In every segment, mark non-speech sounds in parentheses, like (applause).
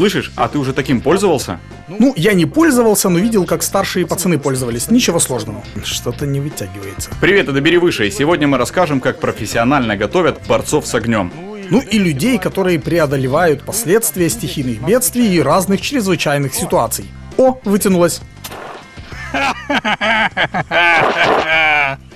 Слышишь, а ты уже таким пользовался? Ну, я не пользовался, но видел, как старшие пацаны пользовались. Ничего сложного. Что-то не вытягивается. Привет, это Бери Выше, и сегодня мы расскажем, как профессионально готовят борцов с огнем. Ну и людей, которые преодолевают последствия стихийных бедствий и разных чрезвычайных ситуаций. О, вытянулось. (laughs)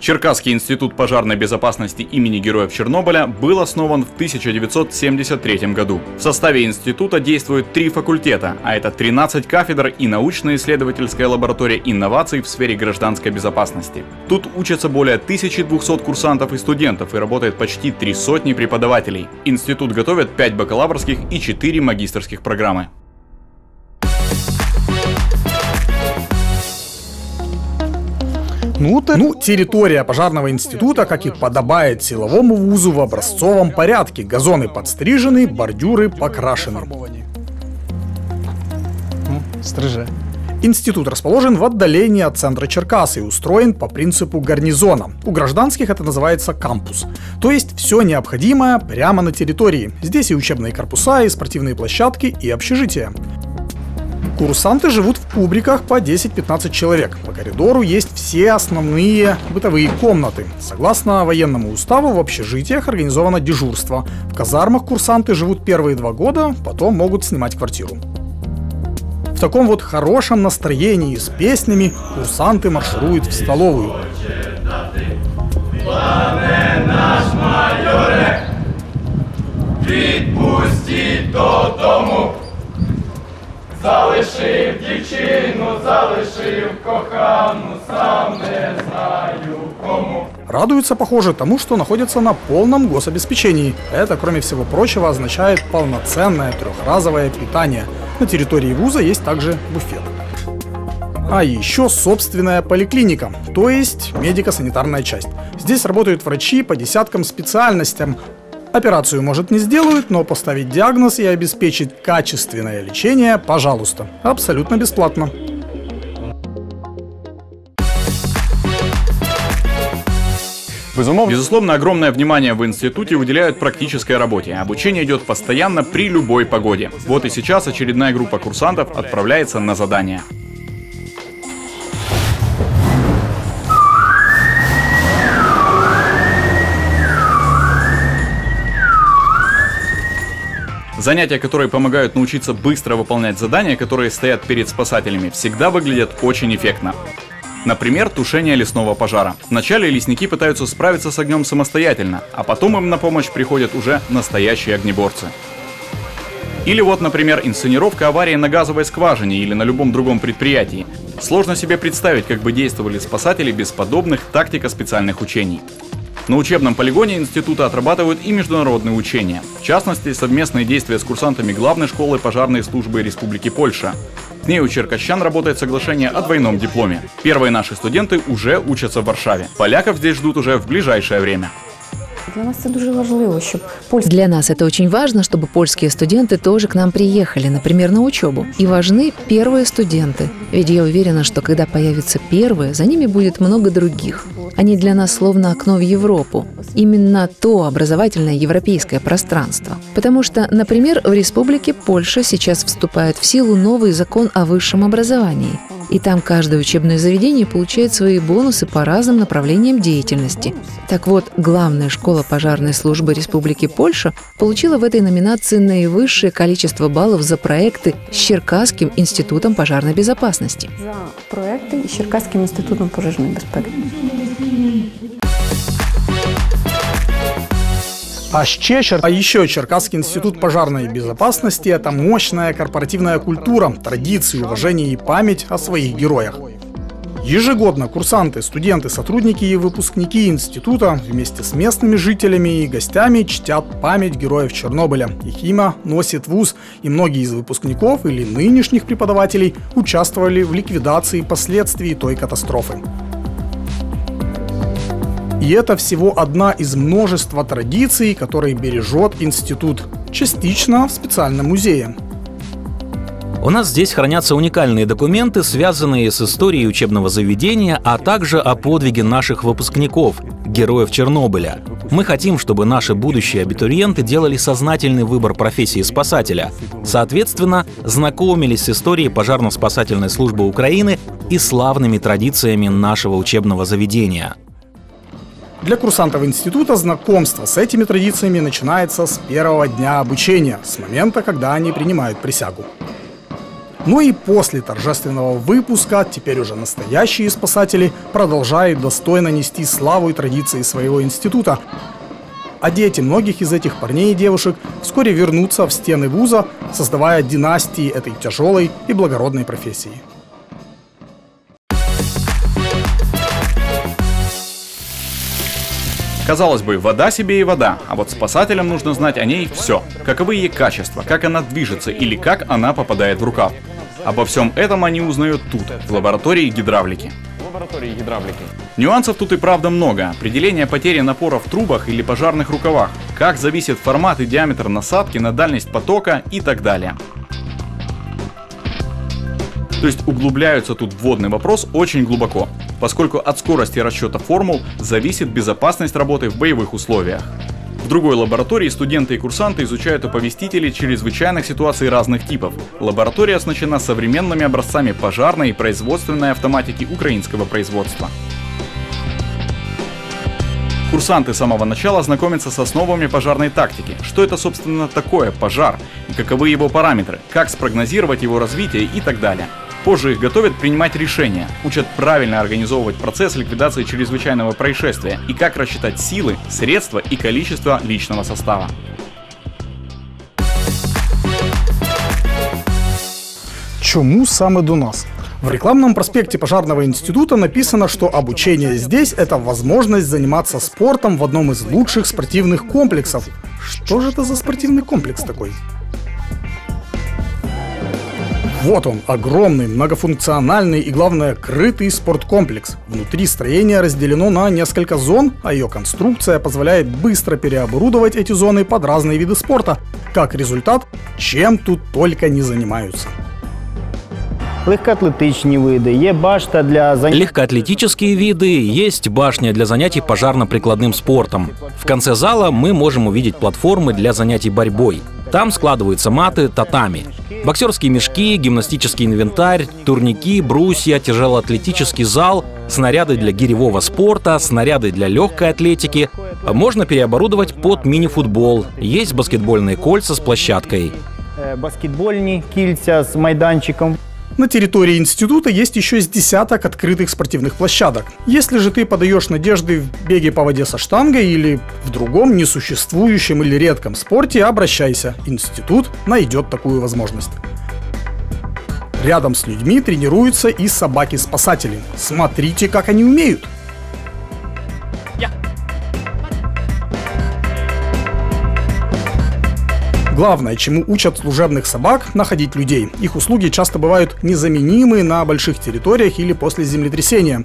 Черкасский институт пожарной безопасности имени Героев Чернобыля был основан в 1973 году. В составе института действуют три факультета, а это 13 кафедр и научно-исследовательская лаборатория инноваций в сфере гражданской безопасности. Тут учатся более 1200 курсантов и студентов и работает почти три сотни преподавателей. Институт готовит 5 бакалаврских и 4 магистрских программы. Ну, то... ну, территория пожарного института, как и подобает силовому вузу в образцовом порядке. Газоны подстрижены, бордюры покрашены. Стриже. Институт расположен в отдалении от центра Черкасы и устроен по принципу гарнизона. У гражданских это называется кампус. То есть все необходимое прямо на территории. Здесь и учебные корпуса, и спортивные площадки, и общежития. Курсанты живут в кубриках по 10-15 человек. По коридору есть все основные бытовые комнаты. Согласно военному уставу, в общежитиях организовано дежурство. В казармах курсанты живут первые два года, потом могут снимать квартиру. В таком вот хорошем настроении с песнями курсанты маршируют в столовую. Відпустіть додому Залишив дівчину, залишив кохану, сам не знаю кому. Радуются, похоже, тому, что находятся на полном гособеспечении. Это, кроме всего прочего, означает полноценное трехразовое питание. На территории вуза есть также буфет. А еще собственная поликлиника, то есть медико-санитарная часть. Здесь работают врачи по десяткам специальностям, Операцию, может, не сделают, но поставить диагноз и обеспечить качественное лечение, пожалуйста, абсолютно бесплатно. Безумовно. Безусловно, огромное внимание в институте уделяют практической работе. Обучение идет постоянно при любой погоде. Вот и сейчас очередная группа курсантов отправляется на задание. Занятия, которые помогают научиться быстро выполнять задания, которые стоят перед спасателями, всегда выглядят очень эффектно. Например, тушение лесного пожара. Вначале лесники пытаются справиться с огнем самостоятельно, а потом им на помощь приходят уже настоящие огнеборцы. Или вот, например, инсценировка аварии на газовой скважине или на любом другом предприятии. Сложно себе представить, как бы действовали спасатели без подобных тактико-специальных учений. На учебном полигоне института отрабатывают и международные учения. В частности, совместные действия с курсантами главной школы пожарной службы Республики Польша. С ней у черкащан работает соглашение о двойном дипломе. Первые наши студенты уже учатся в Варшаве. Поляков здесь ждут уже в ближайшее время. Для нас це дуже важливо, щоб польські Для нас это очень важно, чтобы польские студенты тоже к нам приехали, например, на учебу. И важны первые студенты. Ведь я уверена, что когда появятся первые, за ними будет много других. Они для нас словно окно в Европу. Именно то образовательное европейское пространство. Потому что, например, в Республике Польша сейчас вступает в силу новый закон о высшем образовании. И там каждое учебное заведение получает свои бонусы по разным направлениям деятельности. Так вот, главная школа пожарной службы Республики Польша получила в этой номинации наивысшее количество баллов за проекты с Черкасским институтом пожарной безопасности. за проекти із Черкаським інститутом пожежної безпеки. А а еще Черкасский институт пожарной безопасности – это мощная корпоративная культура, традиции, уважение и память о своих героях. Ежегодно курсанты, студенты, сотрудники и выпускники института вместе с местными жителями и гостями чтят память героев Чернобыля. Их имя носит вуз, и многие из выпускников или нынешних преподавателей участвовали в ликвидации последствий той катастрофы. И это всего одна из множества традиций, которые бережет институт, частично в специальном музее. У нас здесь хранятся уникальные документы, связанные с историей учебного заведения, а также о подвиге наших выпускников, героев Чернобыля. Мы хотим, чтобы наши будущие абитуриенты делали сознательный выбор профессии спасателя. Соответственно, знакомились с историей пожарно-спасательной службы Украины и славными традициями нашего учебного заведения. Для курсантов института знакомство с этими традициями начинается с первого дня обучения, с момента, когда они принимают присягу. Ну и после торжественного выпуска теперь уже настоящие спасатели продолжают достойно нести славу и традиции своего института. А дети многих из этих парней и девушек вскоре вернутся в стены вуза, создавая династии этой тяжелой и благородной профессии. Казалось бы, вода себе и вода, а вот спасателям нужно знать о ней все. Каковы ее качества, как она движется или как она попадает в рукав. Обо всем этом они узнают тут, в лаборатории гидравлики. лаборатории гидравлики. Нюансов тут и правда много. Определение потери напора в трубах или пожарных рукавах. Как зависит формат и диаметр насадки на дальность потока и так далее. То есть углубляются тут водный вопрос очень глубоко, поскольку от скорости расчета формул зависит безопасность работы в боевых условиях. В другой лаборатории студенты и курсанты изучают оповестители чрезвычайных ситуаций разных типов. Лаборатория оснащена современными образцами пожарной и производственной автоматики украинского производства. Курсанты с самого начала знакомятся с основами пожарной тактики. Что это, собственно, такое пожар? Каковы его параметры? Как спрогнозировать его развитие и так далее. Позже их готовят принимать решения, учат правильно организовывать процесс ликвидации чрезвычайного происшествия и как рассчитать силы, средства и количество личного состава. Чому саме до нас? В рекламном проспекте пожарного института написано, что обучение здесь – это возможность заниматься спортом в одном из лучших спортивных комплексов. Что же это за спортивный комплекс такой? Вот он, огромный, многофункциональный и, главное, крытый спорткомплекс. Внутри строение разделено на несколько зон, а ее конструкция позволяет быстро переоборудовать эти зоны под разные виды спорта. Как результат, чем тут только не занимаются. Легкоатлетичні види, є башта для заняття. Легкоатлетические виды, есть башня для занятий пожарно-прикладным спортом. В конце зала мы можем увидеть платформы для занятий борьбой. Там складываются маты, татами. Боксерские мешки, гимнастический инвентарь, турники, брусья, тяжелоатлетический зал, снаряды для гиревого спорта, снаряды для легкой атлетики. Можно переоборудовать под мини-футбол. Есть баскетбольные кольца с площадкой. е, баскетбольні кільця з майданчиком. На территории института есть еще с десяток открытых спортивных площадок. Если же ты подаешь надежды в беге по воде со штангой или в другом несуществующем или редком спорте, обращайся. Институт найдет такую возможность. Рядом с людьми тренируются и собаки-спасатели. Смотрите, как они умеют. Главное, чему учат служебных собак – находить людей. Их услуги часто бывают незаменимы на больших территориях или после землетрясения.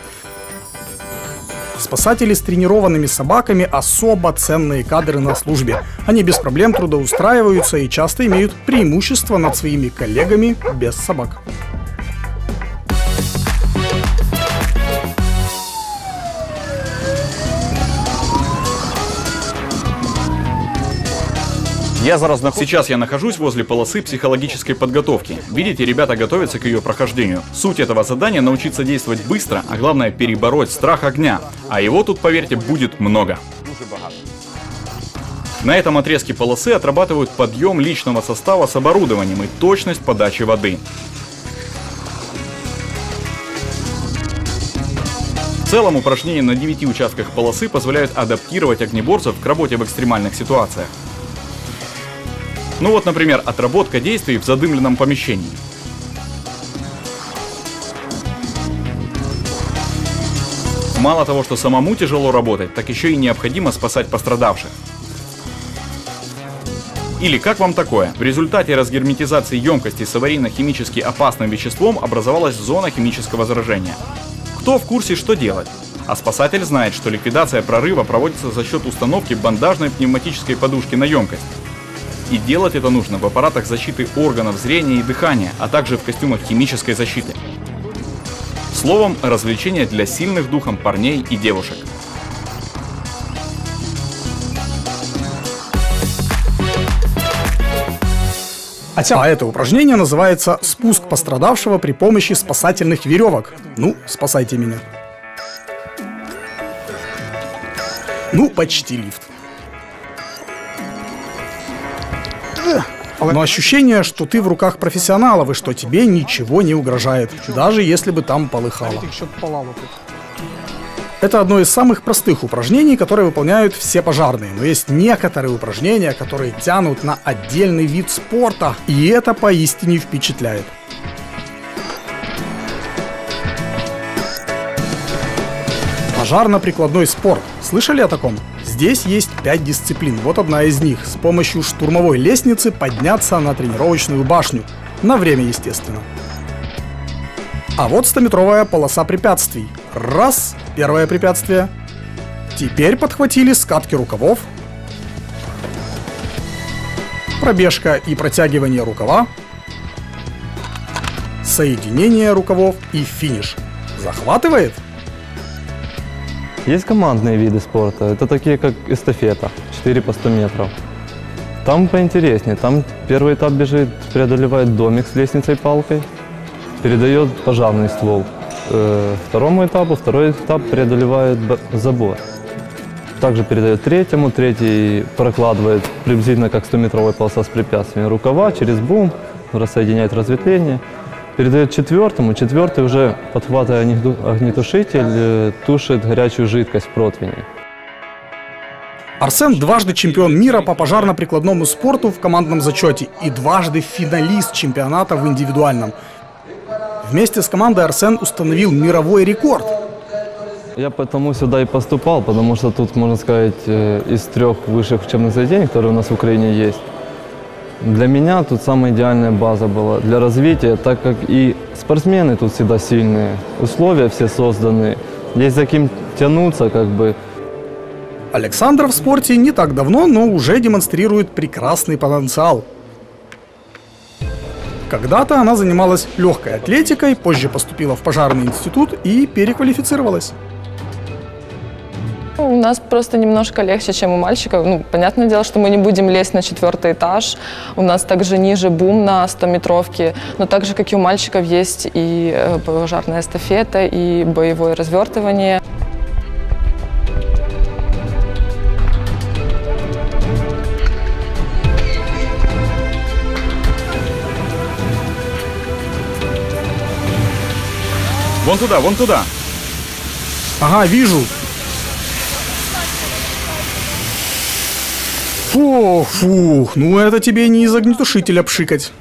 Спасатели с тренированными собаками – особо ценные кадры на службе. Они без проблем трудоустраиваются и часто имеют преимущество над своими коллегами без собак. Я зараз нахожусь... Сейчас я нахожусь возле полосы психологической подготовки. Видите, ребята готовятся к ее прохождению. Суть этого задания научиться действовать быстро, а главное перебороть страх огня. А его тут, поверьте, будет много. На этом отрезке полосы отрабатывают подъем личного состава с оборудованием и точность подачи воды. В целом упражнения на 9 участках полосы позволяют адаптировать огнеборцев к работе в экстремальных ситуациях. Ну вот, например, отработка действий в задымленном помещении. Мало того, что самому тяжело работать, так еще и необходимо спасать пострадавших. Или как вам такое? В результате разгерметизации емкости с аварийно-химически опасным веществом образовалась зона химического заражения. Кто в курсе, что делать? А спасатель знает, что ликвидация прорыва проводится за счет установки бандажной пневматической подушки на емкость. И делать это нужно в аппаратах защиты органов зрения и дыхания, а также в костюмах химической защиты. Словом, развлечения для сильных духом парней и девушек. А это упражнение называется «Спуск пострадавшего при помощи спасательных веревок». Ну, спасайте меня. Ну, почти лифт. Но ощущение, что ты в руках профессионалов и что тебе ничего не угрожает, даже если бы там полыхало. Это одно из самых простых упражнений, которые выполняют все пожарные. Но есть некоторые упражнения, которые тянут на отдельный вид спорта, и это поистине впечатляет. Пожарно-прикладной спорт. Слышали о таком? Здесь есть 5 дисциплин. Вот одна из них. С помощью штурмовой лестницы подняться на тренировочную башню. На время, естественно. А вот 100-метровая полоса препятствий. Раз, первое препятствие. Теперь подхватили скатки рукавов. Пробежка и протягивание рукава. Соединение рукавов и финиш. Захватывает? Есть командные виды спорта. Это такие, как эстафета, 4 по 100 метров. Там поинтереснее. Там первый этап бежит, преодолевает домик с лестницей палкой, передает пожарный ствол. Э, второму этапу, второй этап преодолевает забор. Также передает третьему, третий прокладывает приблизительно как 100-метровая полоса с препятствиями рукава через бум, рассоединяет разветвление – передает четвертому, четвертый уже, подхватывая огнетушитель, э, тушит горячую жидкость в противне. Арсен дважды чемпион мира по пожарно-прикладному спорту в командном зачете и дважды финалист чемпионата в индивидуальном. Вместе с командой Арсен установил мировой рекорд. Я потому сюда и поступал, потому что тут, можно сказать, э, из трех высших учебных заведений, которые у нас в Украине есть, для меня тут самая идеальная база была для развития, так как и спортсмены тут всегда сильные, условия все созданы, есть за кем тянуться как бы. Александр в спорте не так давно, но уже демонстрирует прекрасный потенциал. Когда-то она занималась легкой атлетикой, позже поступила в пожарный институт и переквалифицировалась. У нас просто немножко легче, чем у мальчиков. Ну, понятное дело, что мы не будем лезть на четвертый этаж. У нас также ниже бум на 100-метровке. Но так же, как и у мальчиков, есть и э, пожарная эстафета, и боевое развертывание. Вон туда, вон туда. Ага, вижу. Фух, фух, ну это тебе не из огнетушителя пшикать.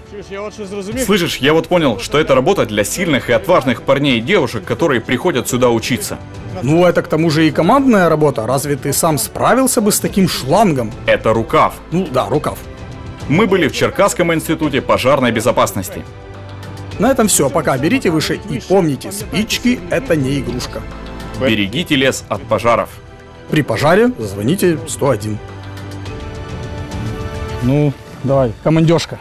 Слышишь, я вот понял, что это работа для сильных и отважных парней и девушек, которые приходят сюда учиться. Ну это к тому же и командная работа. Разве ты сам справился бы с таким шлангом? Это рукав. Ну да, рукав. Мы были в Черкасском институте пожарной безопасности. На этом все. Пока берите выше и помните, спички это не игрушка. Берегите лес от пожаров. При пожаре звоните 101. Ну, давай, командешка.